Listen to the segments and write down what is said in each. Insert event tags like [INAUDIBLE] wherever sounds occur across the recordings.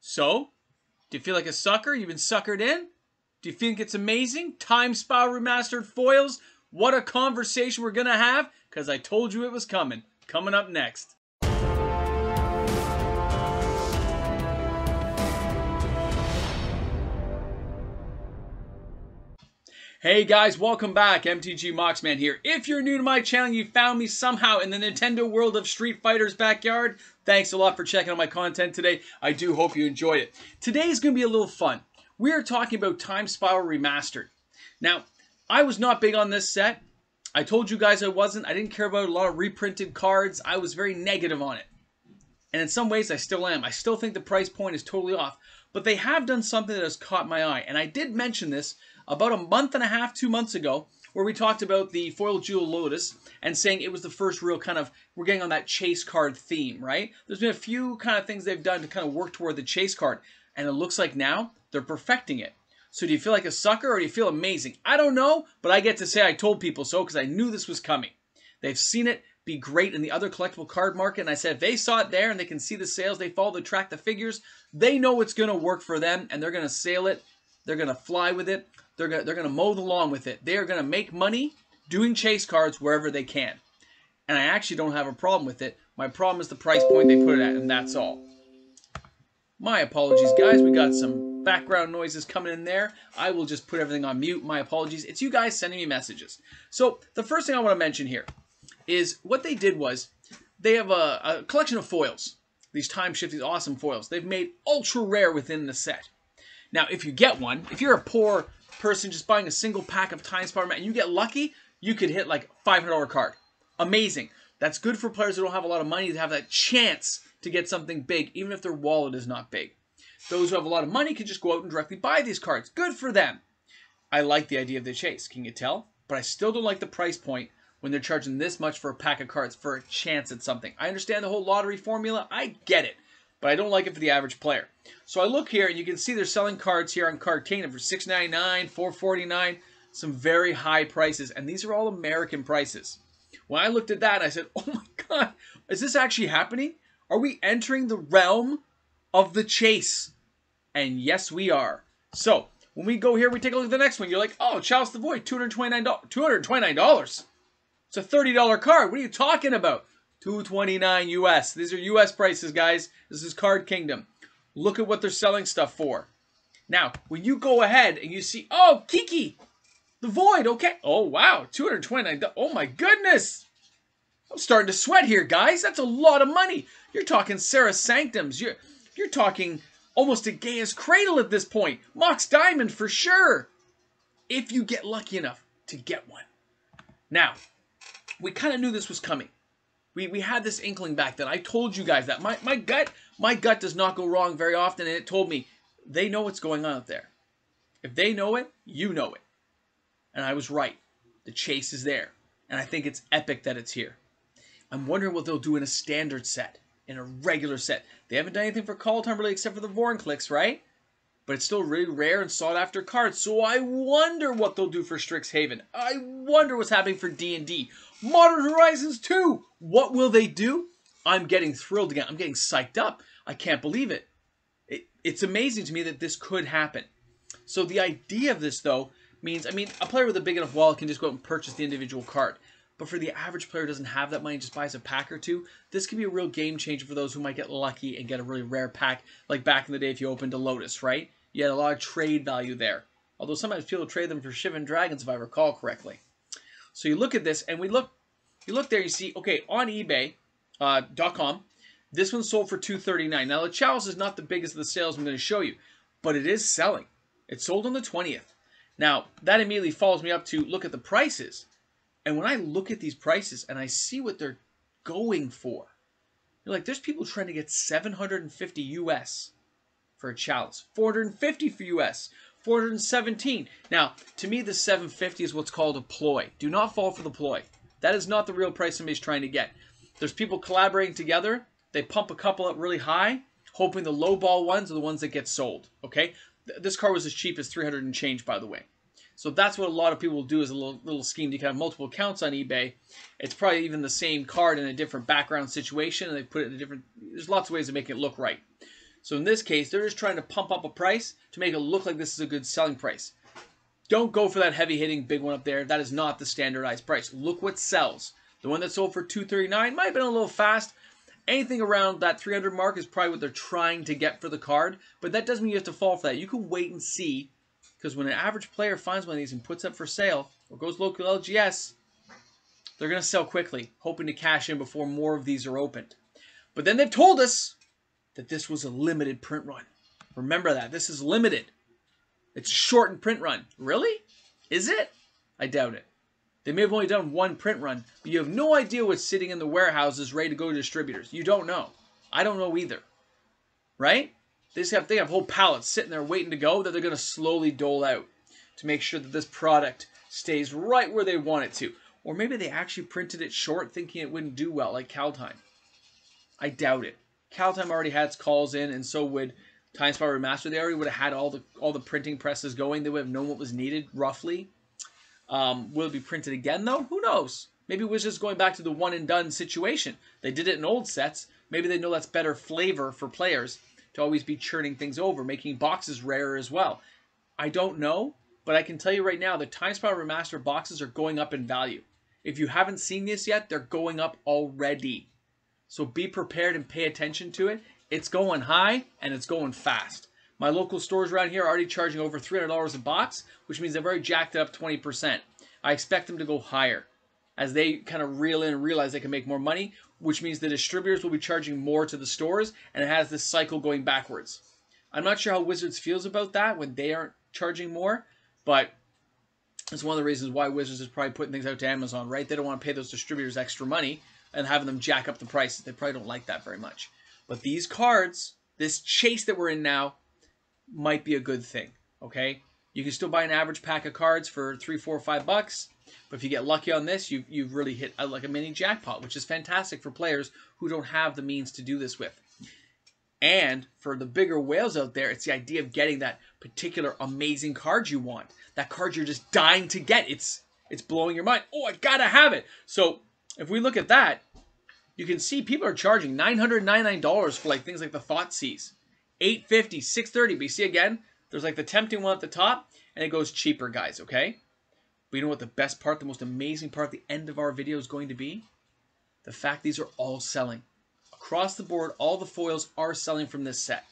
So, do you feel like a sucker? You've been suckered in? Do you think it's amazing? Time Spiral Remastered Foils? What a conversation we're going to have, because I told you it was coming. Coming up next. Hey guys, welcome back. MTG Moxman here. If you're new to my channel, you found me somehow in the Nintendo world of Street Fighter's backyard, thanks a lot for checking out my content today. I do hope you enjoyed it. Today is going to be a little fun. We are talking about Time Spiral Remastered. Now, I was not big on this set. I told you guys I wasn't. I didn't care about a lot of reprinted cards. I was very negative on it. And in some ways, I still am. I still think the price point is totally off. But they have done something that has caught my eye. And I did mention this about a month and a half, two months ago, where we talked about the foil Jeweled Lotus and saying it was the first real kind of we're getting on that chase card theme, right? There's been a few kind of things they've done to kind of work toward the chase card, and it looks like now they're perfecting it. So do you feel like a sucker or do you feel amazing? I don't know, but I get to say I told people so because I knew this was coming. They've seen it be great in the other collectible card market, and I said if they saw it there and they can see the sales, they follow the track the figures, they know it's going to work for them, and they're going to sail it. They're going to fly with it. They're gonna, they're going to mow the lawn with it. They are going to make money doing chase cards wherever they can. And I actually don't have a problem with it. My problem is the price point they put it at, and that's all. My apologies, guys. We got some background noises coming in there. I will just put everything on mute. My apologies. It's you guys sending me messages. So the first thing I want to mention here is what they did was they have a, a collection of foils. These time shift, these awesome foils. They've made ultra rare within the set. Now, if you get one, if you're a poor person just buying a single pack of Time Spiral and you get lucky, you could hit like $500 card. Amazing. That's good for players who don't have a lot of money to have that chance to get something big, even if their wallet is not big. Those who have a lot of money can just go out and directly buy these cards. Good for them. I like the idea of the chase, can you tell? But I still don't like the price point when they're charging this much for a pack of cards for a chance at something. I understand the whole lottery formula. I get it but I don't like it for the average player. So I look here, and you can see they're selling cards here on Card Kingdom for $6.99, $4.49, some very high prices, and these are all American prices. When I looked at that, I said, [LAUGHS] oh my god, is this actually happening? Are we entering the realm of the chase? And yes, we are. So, when we go here, we take a look at the next one. You're like, oh, Chalice the Void, $229. $229? It's a $30 card. What are you talking about? 229 US. These are US prices, guys. This is Card Kingdom. Look at what they're selling stuff for. Now, when you go ahead and you see, oh, Kiki, the Void, okay. Oh, wow, 229. Oh, my goodness. I'm starting to sweat here, guys. That's a lot of money. You're talking Serra's Sanctums. You're, you're talking almost a Gaea's Cradle at this point. Mox Diamond for sure. If you get lucky enough to get one. Now, we kind of knew this was coming we, we had this inkling back then. I told you guys that. My, my gut my gut does not go wrong very often, and it told me they know what's going on out there. If they know it, you know it. And I was right. The chase is there. And I think it's epic that it's here. I'm wondering what they'll do in a standard set, in a regular set. They haven't done anything for Kaldheim really except for the Vorinclex, right? But it's still really rare and sought after cards. So I wonder what they'll do for Strixhaven. I wonder what's happening for D&D. Modern Horizons 2. What will they do? I'm getting thrilled again. I'm getting psyched up. I can't believe it. it. It's amazing to me that this could happen. So the idea of this, though, means, I mean, a player with a big enough wallet can just go out and purchase the individual card. But for the average player who doesn't have that money, just buys a pack or two, this could be a real game changer for those who might get lucky and get a really rare pack, like back in the day if you opened a Lotus, right? You had a lot of trade value there. Although sometimes people trade them for Shivan Dragons, if I recall correctly. So you look at this, and we look, you look there, you see, okay, on eBay.com, uh, this one sold for 239 Now, the Chalice is not the biggest of the sales I'm going to show you, but it is selling. It sold on the 20th. Now, that immediately follows me up to look at the prices. And when I look at these prices and I see what they're going for, you're like, there's people trying to get 750 US for a chalice, 450 for US, 417. Now, to me, the 750 is what's called a ploy. Do not fall for the ploy. That is not the real price somebody's trying to get. There's people collaborating together. They pump a couple up really high, hoping the low ball ones are the ones that get sold. Okay, this car was as cheap as 300 and change, by the way. So that's what a lot of people will do is a little, little scheme. Can have multiple accounts on eBay. It's probably even the same card in a different background situation, and they put it in a different. There's lots of ways to make it look right. So in this case, they're just trying to pump up a price to make it look like this is a good selling price. Don't go for that heavy hitting big one up there. That is not the standardized price. Look what sells. The one that sold for 239 might have been a little fast. Anything around that 300 mark is probably what they're trying to get for the card, but that doesn't mean you have to fall for that. You can wait and see, because when an average player finds one of these and puts up for sale, or goes local LGS, they're going to sell quickly, hoping to cash in before more of these are opened. But then they've told us that this was a limited print run. Remember that. This is limited. It's a shortened print run. Really? Is it? I doubt it. They may have only done one print run, but you have no idea what's sitting in the warehouses ready to go to distributors. You don't know. I don't know either. Right? They just have they have whole pallets sitting there waiting to go that they're going to slowly dole out to make sure that this product stays right where they want it to. Or maybe they actually printed it short thinking it wouldn't do well, like Kaldheim. I doubt it. Kaldheim already had its calls in, and so would Time Spy Remaster. They already would have had all the all the printing presses going. They would have known what was needed roughly. Um, will it be printed again though? Who knows? Maybe Wizards going back to the one and done situation. They did it in old sets. Maybe they know that's better flavor for players to always be churning things over, making boxes rarer as well. I don't know, but I can tell you right now the Time Spy Remaster boxes are going up in value. If you haven't seen this yet, they're going up already. So be prepared and pay attention to it. It's going high and it's going fast. My local stores around here are already charging over $300 a box, which means they've already jacked it up 20%. I expect them to go higher as they kind of reel in and realize they can make more money, which means the distributors will be charging more to the stores, and it has this cycle going backwards. I'm not sure how Wizards feels about that when they aren't charging more, but it's one of the reasons why Wizards is probably putting things out to Amazon, right? They don't want to pay those distributors extra money and having them jack up the prices. They probably don't like that very much. But these cards, this chase that we're in now, might be a good thing. Okay, you can still buy an average pack of cards for three, four, five bucks. But if you get lucky on this, you you've really hit a, like a mini jackpot, which is fantastic for players who don't have the means to do this with. And for the bigger whales out there, it's the idea of getting that particular amazing card you want. That card you're just dying to get. It's it's blowing your mind. Oh, I gotta have it. So if we look at that, you can see people are charging $999 for like things like the Thoughtseize. 850 630 But you see again, there's like the tempting one at the top, and it goes cheaper, guys, okay? But you know what the best part, the most amazing part, the end of our video is going to be? The fact these are all selling. Across the board, all the foils are selling from this set.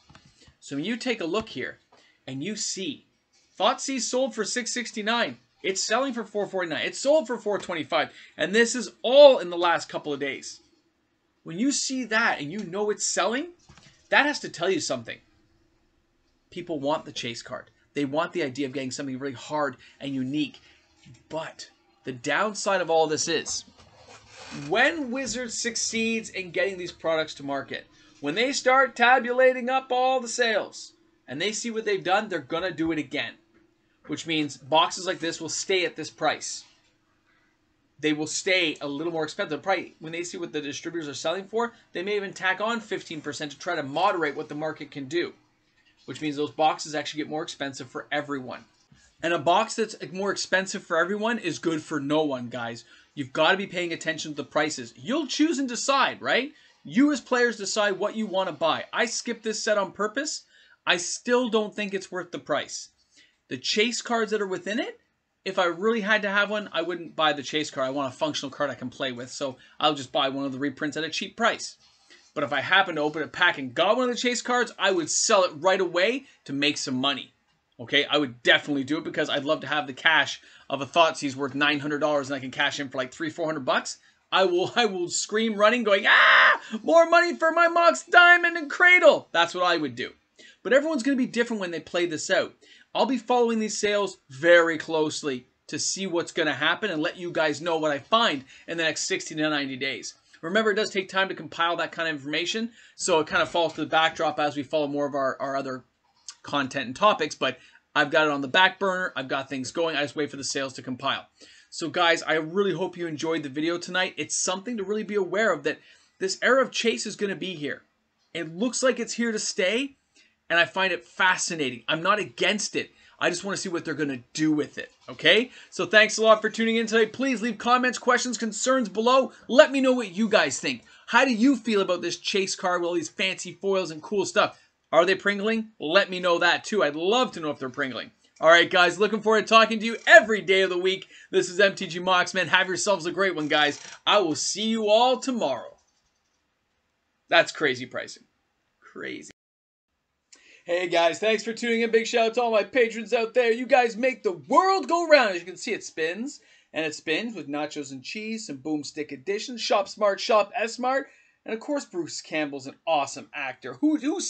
So when you take a look here, and you see Thoughtseize sold for 669 it's selling for 449 It sold for 425 And this is all in the last couple of days. When you see that and you know it's selling, that has to tell you something. People want the chase card. They want the idea of getting something really hard and unique. But the downside of all this is when Wizards succeeds in getting these products to market, when they start tabulating up all the sales and they see what they've done, they're going to do it again which means boxes like this will stay at this price. They will stay a little more expensive. Probably when they see what the distributors are selling for, they may even tack on 15% to try to moderate what the market can do, which means those boxes actually get more expensive for everyone. And a box that's more expensive for everyone is good for no one, guys. You've got to be paying attention to the prices. You'll choose and decide, right? You as players decide what you want to buy. I skipped this set on purpose. I still don't think it's worth the price. The chase cards that are within it, if I really had to have one, I wouldn't buy the chase card. I want a functional card I can play with, so I'll just buy one of the reprints at a cheap price. But if I happen to open a pack and got one of the chase cards, I would sell it right away to make some money. Okay, I would definitely do it because I'd love to have the cash of a Thoughtseize worth nine hundred dollars and I can cash in for like three, four hundred bucks. I will, [LAUGHS] I will scream running, going, ah, more money for my Mox Diamond and Cradle. That's what I would do. But everyone's going to be different when they play this out. I'll be following these sales very closely to see what's going to happen and let you guys know what I find in the next 60 to 90 days. Remember, it does take time to compile that kind of information, so it kind of falls to the backdrop as we follow more of our, our other content and topics, but I've got it on the back burner. I've got things going. I just wait for the sales to compile. So guys, I really hope you enjoyed the video tonight. It's something to really be aware of that this era of chase is going to be here. It looks like it's here to stay, and I find it fascinating. I'm not against it. I just want to see what they're going to do with it. Okay? So thanks a lot for tuning in today. Please leave comments, questions, concerns below. Let me know what you guys think. How do you feel about this chase card with all these fancy foils and cool stuff? Are they Pringling? Let me know that too. I'd love to know if they're Pringling. All right, guys, looking forward to talking to you every day of the week. This is MTG Moxman. Have yourselves a great one, guys. I will see you all tomorrow. That's crazy pricing. Crazy. Hey guys, thanks for tuning in. Big shout out to all my patrons out there. You guys make the world go round. As you can see, it spins. And it spins with nachos and cheese, some boomstick additions, Shop Smart, Shop S Smart, and of course Bruce Campbell's an awesome actor. Who, who's